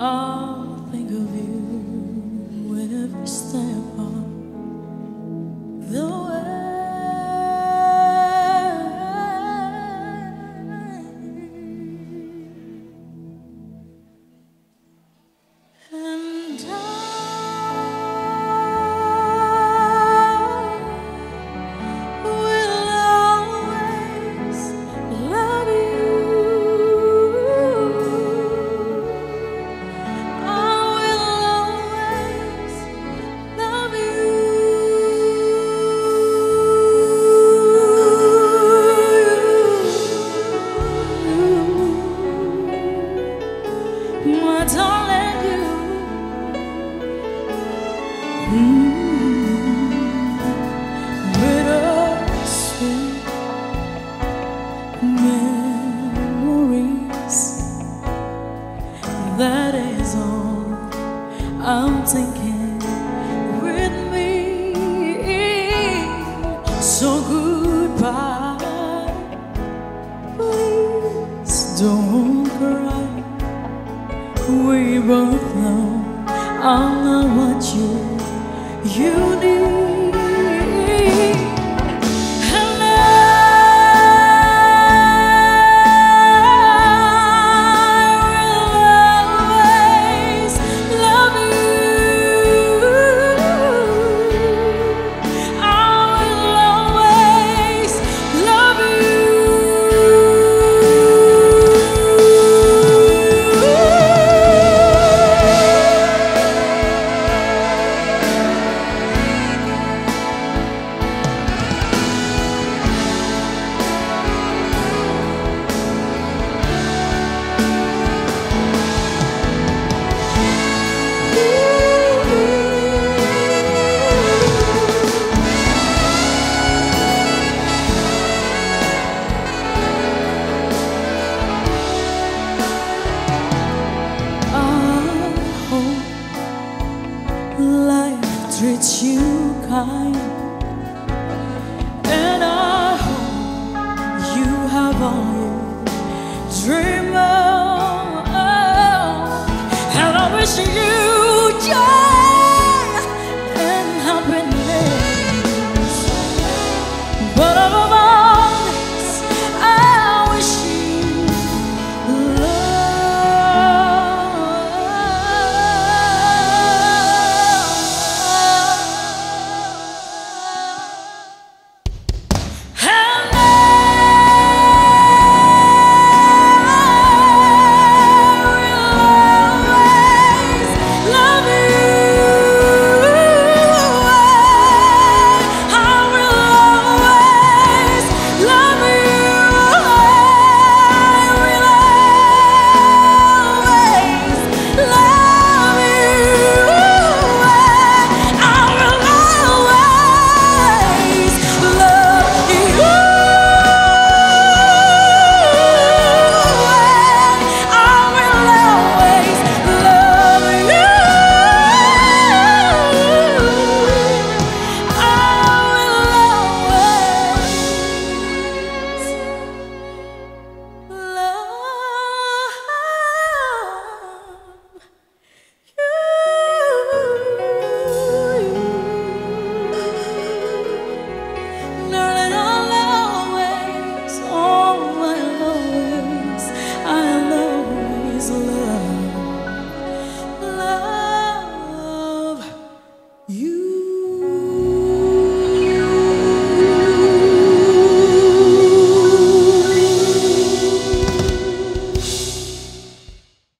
I'll think of you whenever step You, hmm. bittersweet memories. That is all I'm taking with me. So goodbye. Please don't cry. We both know I'm not what you you need. treats you kind And I hope you have all your dream